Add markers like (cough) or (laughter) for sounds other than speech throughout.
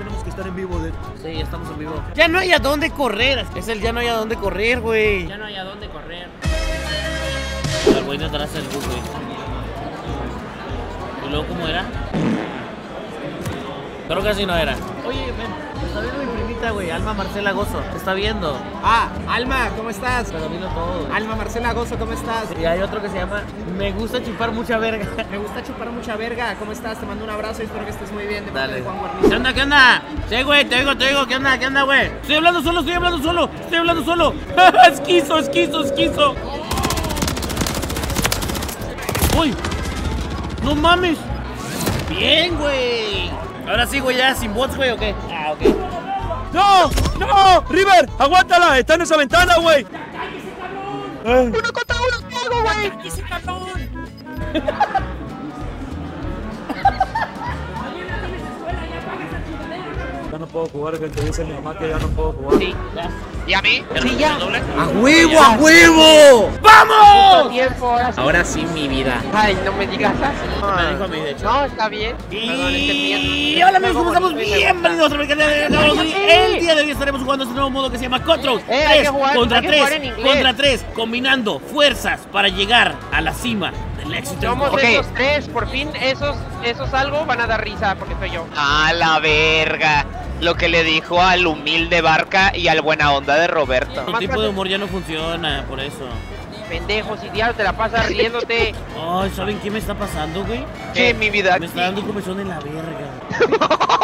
tenemos que estar en vivo, de Sí, ya estamos en vivo. Ya no hay a dónde correr. Es el ya no hay a dónde correr, güey. Ya no hay a dónde correr. El güey detrás del bus, güey. ¿Y luego cómo era? Creo que así no era. Oye, ven. Está viendo mi primita, güey. Alma Marcela Gozo. Te está viendo. Ah, Alma, ¿cómo estás? Pero vino todo. Alma Marcela Gozo, ¿cómo estás? Y hay otro que se llama Me gusta chupar mucha verga. (laughs) Me gusta chupar mucha verga. ¿Cómo estás? Te mando un abrazo y espero que estés muy bien. De Dale. de Juan ¿Qué onda, qué onda? Sí, güey, te digo, te digo, ¿qué onda, qué onda, güey? Estoy hablando solo, estoy hablando solo, estoy hablando solo. (laughs) esquizo, esquizo, esquizo. Uy, no mames. Bien, güey. Ahora sí, güey, ya sin bots, güey, ¿o qué? Ah. ¡No! ¡No! ¡River! ¡Aguántala! ¡Está en esa ventana, güey! Eh, (laughs) Ya no puedo jugar, gente. Dice mi mamá que ya no puedo jugar. Sí. ¿Y a mí? Sí, ya. ¡A huevo, a huevo! ¡Vamos! Tiempo, ahora sí. Ahora sí, mi vida. Ay, no me digas así. Me dijo a mí, de hecho. No, está bien. Perdón, es que Y hola amigos, ¿cómo estamos? y me Bienvenidos a. El día de hoy estaremos jugando este nuevo modo que se llama Control Eh, hay 3 que jugar- contra hay que 3 jugar en inglés. contra 3 combinando fuerzas para llegar a la cima del éxito. Somos esos tres, por fin esos, esos algo van a dar risa porque soy yo. A la verga. Lo que le dijo al humilde Barca y al buena onda de Roberto. Tu tipo de humor ya no funciona, por eso. Pendejos y diablos, te la pasas riéndote. Ay, ¿saben qué me está pasando, güey? ¿Qué, mi vida? Me está dando comezón en la verga. (laughs)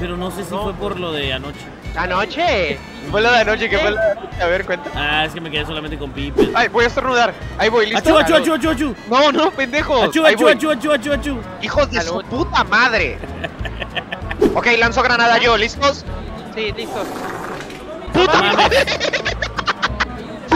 Pero no sé si fue por lo de anoche. Anoche. Fue lo de anoche, que fue lo de anoche. A ver, cuenta. Ah, es que me quedé solamente con Pipe. Ay, voy a estornudar. Ahí voy, listo. ¡Achú, achú, achú, achú, achú! No, no, pendejo. ¡Achú, Ahí achú, voy. achú, achú, achú, achú! Hijos de Salud. su puta madre. ok, lanzo granada yo, ¿listos? Sí, listo. ¡Puta madre!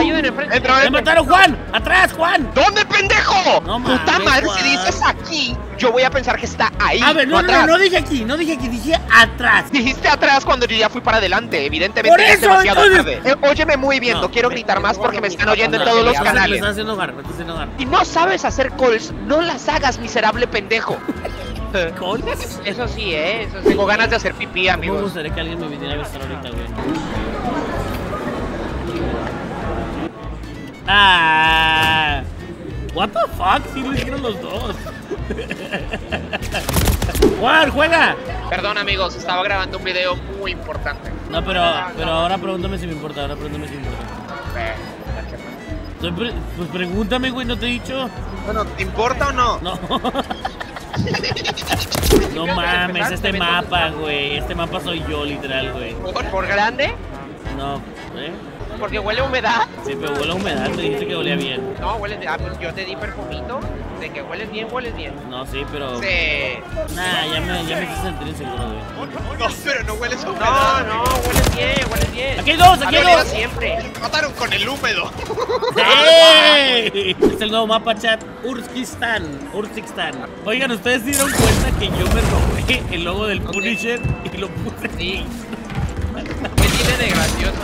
Ayuden enfrente. Entra, ¡Me entra. mataron, Juan! ¡Atrás, Juan! ¿Dónde, pendejo? No Puta mames, madre, Juan. si dices aquí, yo voy a pensar que está ahí. A ver, no, no, atrás. no, no dije aquí, no dije aquí, dije atrás. Dijiste atrás cuando yo ya fui para adelante, evidentemente Por ya es eso, demasiado entonces- tarde. Eh, óyeme muy bien, No. no, quiero gritar más porque me están oyendo en todos los me Me canales. estás me estás. Si no sabes hacer calls, no las hagas, miserable pendejo. (laughs) ¿Coles? Eso sí, eh. Eso sí. Tengo ganas de hacer pipí, Me amigos. gustaría que alguien me viniera a visitar ahorita, güey. Ah. What the fuck? Si lo hicieron los dos. (laughs) Juan, juega. Perdón, amigos, estaba grabando un video muy importante. No, pero, pero ahora pregúntame si me importa, ahora pregúntame si me importa. Pre- pues pregúntame, güey, no te he dicho. Bueno, ¿te importa o no? No. (laughs) No mames, este mapa, güey. Este mapa soy yo, literal, güey. ¿Por, por grande? No, ¿eh? Porque huele a humedad. Sí, pero huele a humedad, me dijiste que olía bien. No, huele ah, pues yo te di perfumito. De que hueles bien, hueles bien. No, sí, pero. Sí. Nah, ya me, ya me hice sentir inseguro, güey. No, pero no hueles a No, humedad. no, hueles bien, hueles bien. Aquí hay dos, aquí hay dos. siempre. Mataron con el húmedo. ¡Ey! Es el nuevo mapa chat Urskistan. Urskistan. Oigan, ¿ustedes se dieron cuenta que yo me robé el logo del Punisher y lo puse? Sí. ¿Qué tiene de gracioso?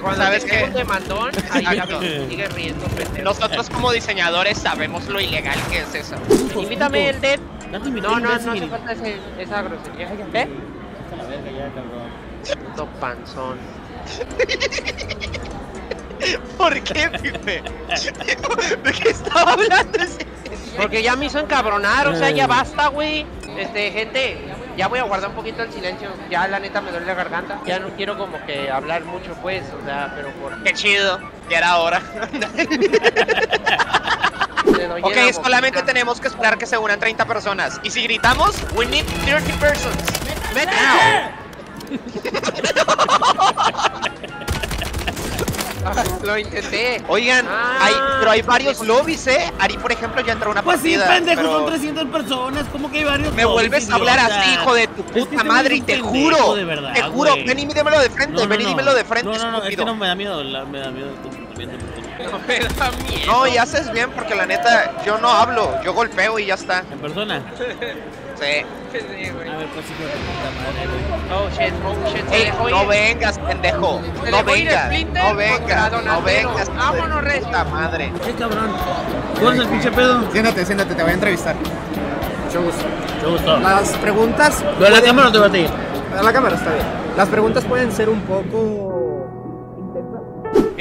Cuando ¿Sabes qué? de mandón, ahí sigue riendo, pendejo. Nosotros como diseñadores sabemos lo ilegal que es eso. Invítame el dead. No, no, no hace falta ese, esa grosería. ¿Eh? Vete a la verga ya, cabrón. Puto panzón. (laughs) ¿Por qué, Pipe? ¿De qué estaba hablando ese? Porque ya me hizo encabronar, o sea, ya basta, güey. Este, gente, ya voy a guardar un poquito el silencio. Ya la neta me duele la garganta. Ya no quiero como que hablar mucho, pues, o sea, pero por. Qué chido, ya era hora. ok, en la solamente boquita. tenemos que esperar que se unan 30 personas. Y si gritamos, we need 30 persons. ¡Vete! Ah, (laughs) (laughs) Lo intenté. Oigan, Ah. hay, pero hay varios lobbies, ¿eh? Ari, por ejemplo, ya entró una Pues sí, partida. pendejo, pero son 300 personas. ¿Cómo que hay varios? Me zombies, vuelves a hablar así, hijo de tu Es que puta este madre, y te pendejo, juro. de verdad, te juro, güey. ven y dímelo de frente, No, no, ven y dímelo de frente, No, no, no, es que no me da miedo, la- me da miedo tu comportamiento. (laughs) No me da miedo. No, y haces bien porque la neta, yo no hablo, yo golpeo y ya está. En persona. Sí. Sí, güey. A ver, pues hijo de puta madre, güey. Oh shit, oh shit. Ey, se dejó no ir. vengas, pendejo. Se No ir vengas, Splinter no vengas, no vengas. Vámonos. Puta madre. ¿Qué cabrón? ¿Cuál es el pinche pedo? Siéntate, siéntate, te voy a entrevistar. Mucho gusto. Te gustó. Las preguntas. ¿Lo de la cámara o te batí? A la cámara está bien. Las preguntas pueden ser un poco.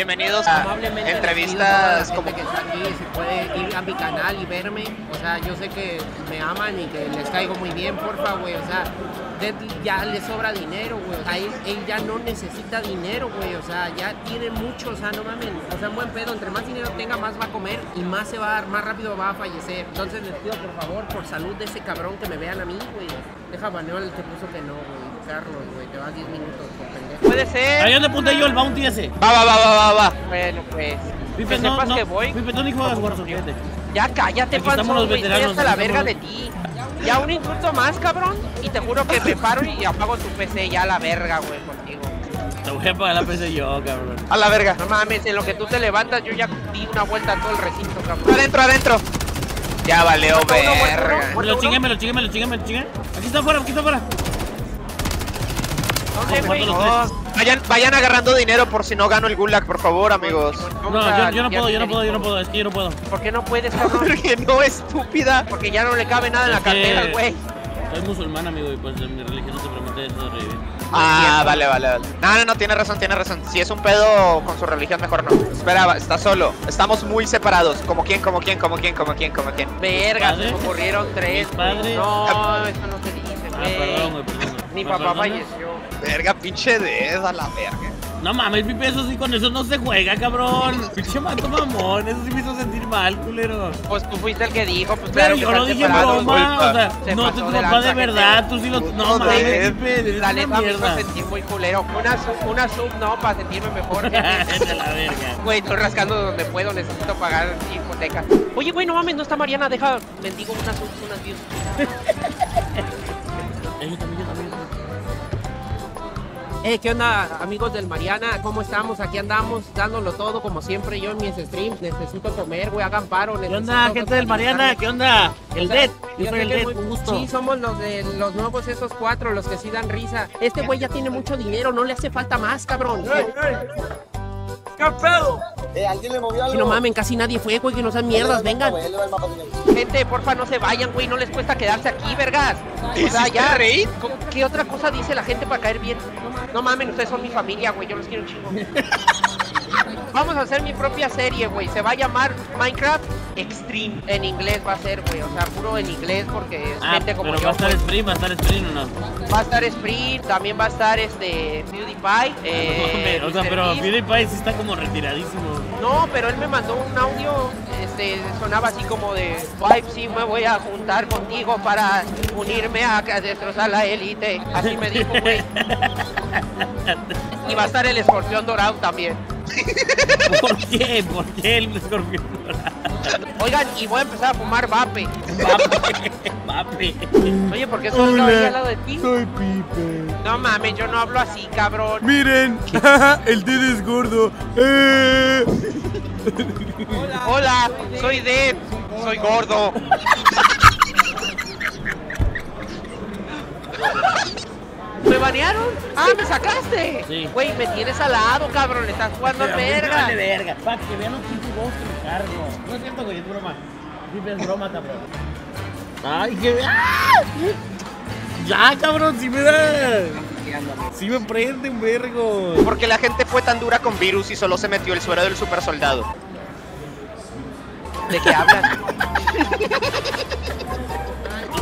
Bienvenidos a Amablemente entrevistas a como que está aquí, si puede ir a mi canal y verme. O sea, yo sé que me aman y que les caigo muy bien, porfa, güey. O sea, ya le sobra dinero, güey. O sea, él, él ya no necesita dinero, güey. O sea, ya tiene mucho, o sea, no mames. O sea, un buen pedo. Entre más dinero tenga, más va a comer y más se va a, más rápido va a fallecer. Entonces les pido, por favor, por salud de ese cabrón que me vean a mí, güey. Deja baneo al que puso que no, güey. Carlos, güey, te vas 10 minutos por pendejo. Puede ser. Ahí donde apunté yo el bounty ese. Va, va, va, va, va, va. Bueno, pues. Pipe, que no, sepas no. que voy. Pipe, tú ni juegas Warzone, fíjate. Ya cállate, Aquí estamos panzón, los güey, estoy veteranos, hasta la verga de ti. Ya un insulto más, cabrón, y te juro que me paro y apago tu PC ya a la verga, güey, contigo. Te voy a pagar la PC yo, cabrón. A la verga. No mames, en lo que tú te levantas, yo ya di una vuelta a todo el recinto, cabrón. Adentro, adentro. Ya uno, verga. Lo chingué, uno. me lo chingué, me lo chingué, me lo chingué. Aquí está afuera, aquí está afuera. Vayan, vayan agarrando dinero por si no gano el gulag, por favor, amigos. No, yo, yo no puedo, yo no puedo, yo no puedo, es que yo no puedo. ¿Por qué no puedes, cabrón? (laughs) Porque no, estúpida. Porque ya no le cabe nada en la cartera al güey. Soy musulmán, amigo, y pues mi religión no se permite eso de revivir. Ah, vale, vale, vale. No, no, no, tiene razón, tiene razón. Si es un pedo con su religión, mejor no. Espera, está solo. Estamos muy separados. ¿Como quién, como quién, como quién, como quién, como quién? Verga, se ocurrieron tres. Mis güey. padres? No, eso no se dice, Ah, güey. perdón, güey, perdón. Mi ¿Me papá falleció. Verga, pinche dedo a la verga. No mames, Pipe, eso sí, con eso no se juega, cabrón. (laughs) Pinche mato mamón, eso sí me hizo sentir mal, culero. Pues tú fuiste el que dijo, pues Pero claro que yo no están dije en broma, culpa. o sea, Se no, tu de papá de verdad, tú sí lo... No mames, Pipe, La neta me hizo sentir muy culero. Una sub, una sub no, para sentirme mejor. (laughs) Vete a la verga. Güey, estoy rascando donde puedo, necesito pagar hipoteca. Oye, güey, no mames, no está Mariana, deja, bendigo unas subs, unas views. Yo también, yo también. Eh, ¿qué onda, amigos del Mariana? ¿Cómo estamos? Aquí andamos, dándolo todo, como siempre, yo en mis streams. Necesito comer, güey, hagan paro. ¿Qué onda, gente del Mariana? ¿Qué onda? El Dead. yo soy el Dead, un gusto. Sí, somos los de los nuevos esos cuatro, los que sí dan risa. Este güey ya tiene mucho dinero, no le hace falta más, cabrón. Eh, ¿Alguien le movió algo? Que no mamen, casi nadie fue, güey, que no sean mierdas, vengan. Gente, porfa, no se vayan, güey, no les cuesta quedarse aquí, vergas. O sea, ¿Hiciste ya. reír? ¿Qué otra cosa dice la gente para caer bien? No mamen, ustedes son mi familia, güey, yo los quiero un chingo. (laughs) Vamos a hacer mi propia serie, güey. Se va a llamar Minecraft Extreme. En inglés va a ser, güey. O sea, puro en inglés porque es Ah, gente como pero yo. va a estar. Sprint, va a estar Sprint o no. Va a estar Sprint, también va a estar este PewDiePie. Eh, o sea, Mr. pero Beast. PewDiePie sí está como retiradísimo. No, pero él me mandó un audio, este, sonaba así como de Vibe, sí me voy a juntar contigo para unirme a, a destrozar la élite. Así me dijo, güey. (laughs) Y va a estar el escorpión dorado también. ¿Por qué? ¿Por qué el escorpión? Oigan, y voy a empezar a fumar vape. Papi. Oye, ¿por qué solo ahí al lado de ti? Soy Pipe. No mames, yo no hablo así, cabrón. Miren, (laughs) el Dead es gordo. Eh. Hola, soy Dead. Soy gordo. (laughs) banearon? ¡Ah, me sacaste! Sí. Güey, me tienes al lado, cabrón. Estás jugando al verga. Vale, verga. Pa' que vean los pinches huevos que me cargo. No es cierto, güey, es broma. Es broma, cabrón. Ay, que. ¡Ah! Ya, cabrón, si me da. Si me prende un vergo. Porque la gente fue tan dura con virus y solo se metió el suero del super soldado. ¿De qué hablas? (laughs)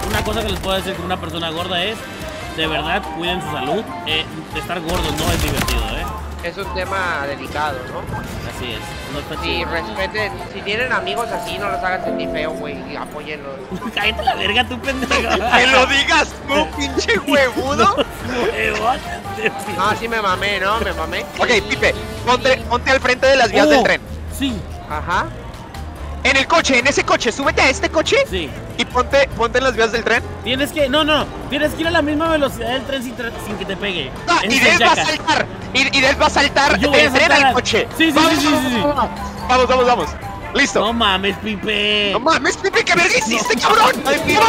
Una cosa que les puedo decir con una persona gorda es, de verdad, cuiden su salud. Eh, estar gordo no es divertido, ¿eh? Es un tema delicado, ¿no? Así es. No está Sí, chido. respeten. Si tienen amigos así, no los hagan sentir feo, güey. Y apóyenlos. (laughs) Cállate la verga, tú pendejo. (laughs) ¡Que lo digas tú, pinche huevudo! No, sí me mamé, ¿no? Me mamé. Ok, Pipe, ponte, ponte al frente de las vías del Oh, tren. Sí, Ajá. En el coche, en ese coche, súbete a este coche sí. y ponte, ponte en las vías del tren. Tienes que, no, no, tienes que ir a la misma velocidad del tren sin, que te pegue. Ah, y Del va a saltar. Y, y Del va a saltar del tren saltar al coche. Sí, sí, vamos, sí, sí, sí, sí. Vamos, vamos, vamos. Listo. No mames, Pipe. No mames, Pipe, ¿qué verga hiciste, cabrón? Ay, Pipe,